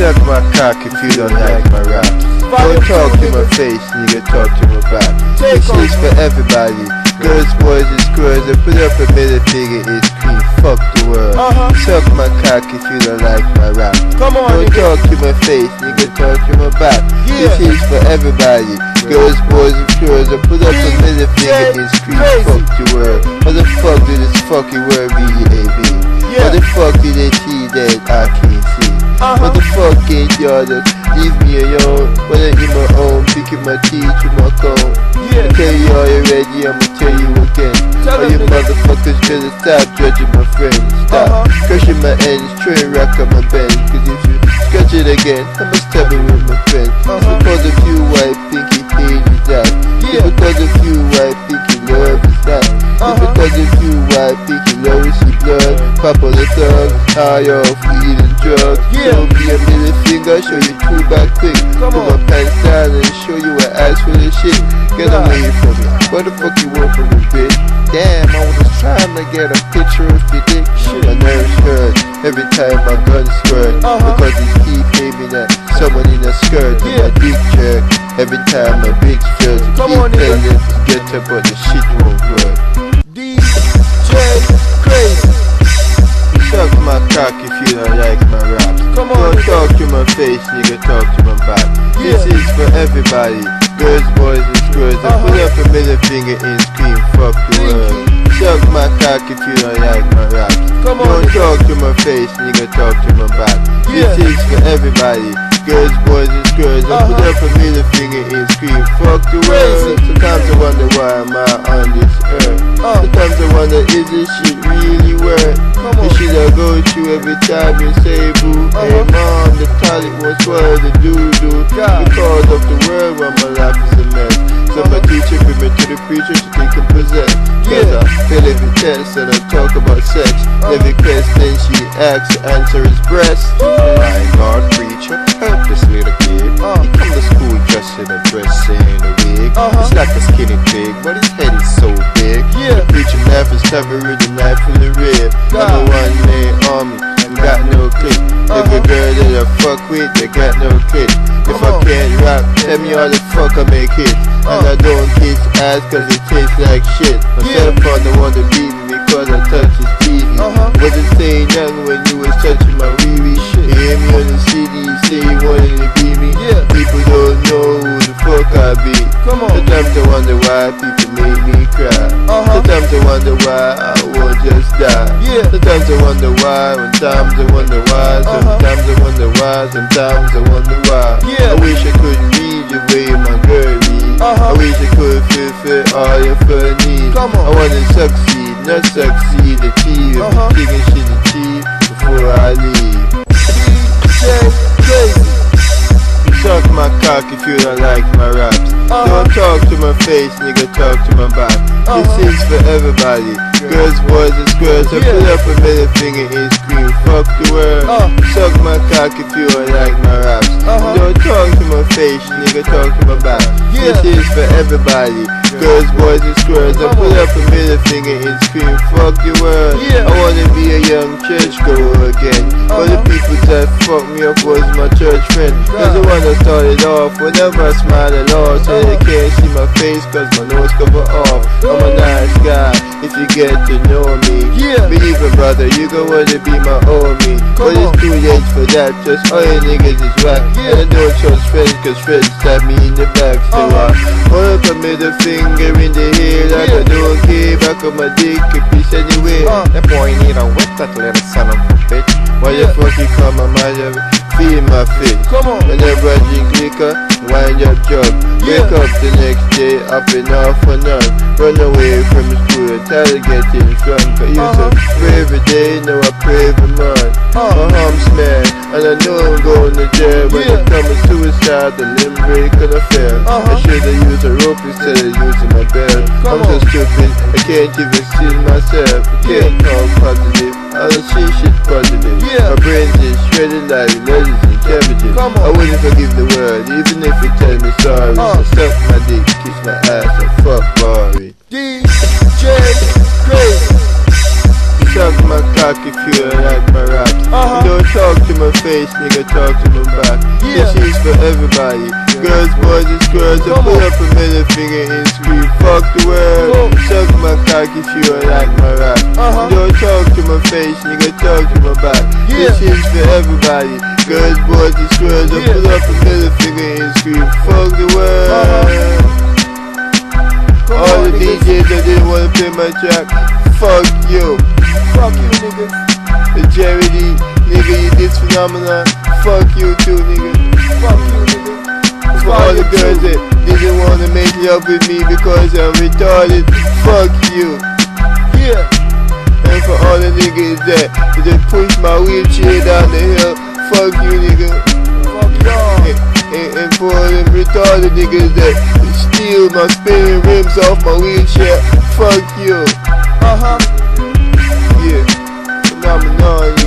Suck my cock if you don't like my rap. Don't talk to my face, nigga, talk to my back. This is for everybody. Girls, boys, and squares, and put up a middle finger, it's clean. Fuck the world. Uh-huh. Suck my cock if you don't like my rap. Come on, Don't talk to my face, nigga, talk to my back. This is for everybody. Girls, boys, and squares, and put up a middle finger, it's. Crazy. Fuck the world. What the fuck do this fucking word be, AB? Yeah. What the fuck do they see that I can't see? What the fuck ain't y'all leave me alone? When I eat my own, picking my teeth with my comb. Yeah. I tell you already, I'ma tell you again. Tell All you motherfuckers better stop judging my friends. Stop Uh-huh. crushing my ends, train rock on my bend. Cause if you scratch it again, I'ma stab it with my friends. Uh-huh. It's because of you why Pinky pain is that. Yeah. It's because of you why Pinky love is that. Uh-huh. It's because of you why Pinky love is see blood. Pop on the thug, high off and drugs. Yeah. Show me a middle finger, show you two back quick. Come Put on. my pants down and show you an ass full of shit. Get Nah. away from me. What the fuck you want from me, bitch? Damn, I was just trying to get a picture of your dick. Shit. My nerves hurt every time my gun squirt. Uh-huh. Because he keep aiming at someone in a skirt. And Yeah. my dick jerk every time my bitch feels. Come keep on, nigga. get up, but the shit won't work. DJ. Cock if you don't like my raps. Come on, Don't talk to my face, nigga, talk to my back. This is for everybody. Girls, boys, and squares. And put up a middle finger and scream, fuck the world. Suck my cock if you don't like my raps. Come on, Don't talk to my face, nigga, talk to my back. Yeah. This is for everybody. Girls, boys, and squares. And put up a middle finger and scream, fuck the world. Sometimes I wonder why am I on this earth. Uh. Sometimes I wonder, is this shit really worth? The shit I go through every time you say boo. Hey mom, the toilet was swell the doo doo. Because of the world where my life is a mess. So my teacher bring me to the preacher to take and possess. Cause Yeah. I fail every test and I talk about sex. Every question she asks, the answer is breast. My God, preacher, help this little kid. Uh. He come to school dressed in a dress and a wig. Uh-huh. It's like a skinny pig, but his head is so big. Yeah. The preacher knife is covered with a knife in the rib. I'm the God. one man army, and got no clip. Every Uh-huh. girl that I fuck with, they got no clip. If I can't rap, tell me how the fuck I make hits. And Uh. I don't kiss ass cause it tastes like shit. My Yeah. cell phone the one that beat me because I touch his TV. Uh-huh. Wasn't saying nothing when you was touching my wee wee. Shit. You hear me on the you say you wanted to be me. Yeah. People don't know who the fuck I be. Come on. Sometimes I wonder why people make me cry. Uh-huh. Sometimes I wonder why I won't just die. Yeah. Sometimes I wonder why. Sometimes I wonder why. Uh-huh. Sometimes I wonder why. Sometimes I wonder why. Yeah. I wish I could read the way my girl read. Uh-huh. I wish I could fulfill all your fur needs. Come on. I wanna succeed, not succeed, achieve. Uh-huh. I should achieve before I leave. DJ. Suck my cock if you don't like my raps. Uh-huh. Don't talk to my face, nigga, talk to my back. Uh-huh. This is for everybody. Girls, boys, and squares. I Yeah. put up a middle finger and scream, fuck the world. Uh. Suck my cock if you don't like my raps. Don't talk to my face, nigga, talk to my back. Yeah. This is for everybody. Girls, boys, and squares. I put up a middle finger and scream, fuck the world. Yeah. I wanna be a young churchgoer again. But the people that fucked me up was my church friend. Cause the one that started off whenever I smile at all. So they can't see my face cause my nose cover off. I'm a nice guy if you get to know me. Yeah. Believe it, brother, you gon' wanna be my homie. Come but it's on. too late for that, just all you niggas is whack. Yeah. And I don't trust friends cause friends stab me in the back. So Uh-huh. I hold up a middle finger in the air like Yeah. I don't care. Back on my dick, a piece anyway. Uh. That boy need a whip, that little son of a bitch. Why Yeah. the fuck you come my mother feel my face? Come on. Whenever I drink liquor, wind up job. Yeah. Wake up the next day, up and off for none. Run away from school, try to get in front. I used Uh-huh. to pray every day, now I pray every month. Uh. My arms man, and I know I'm going to jail. When Yeah. it comes to suicide, the limb break and I fail. Uh-huh. I should've used a rope instead of using my belt. Come I'm so stupid, I can't even see myself. I can't talk positive, I don't see shit positive. Yeah. My brains is shredded like lettuce and cabbages. Come on. I wouldn't forgive the world, even if it tell me sorry. Uh. So suck my dick, kiss my ass, I Come put up a middle finger and scream, fuck the world. Suck my cock if you don't like my rap. Uh-huh. Don't talk to my face, nigga, talk to my back. Yeah. This is for everybody. Girls, boys, and I Yeah. put up a middle finger and scream, fuck the world. Uh-huh. All on, the niggas. DJs that didn't wanna play my track, fuck you. Fuck you, niggas. The Jerry D, nigga, you this phenomenon. Fuck you too, nigga. Fuck you, nigga. For all the girls that wanna make love with me because I'm retarded, fuck you. Yeah. And for all the niggas that just push my wheelchair down the hill, fuck you, nigga. Fuck y'all. And, and, and for all them retarded niggas that steal my spinning rims off my wheelchair, fuck you. Uh-huh. Yeah, phenomenon,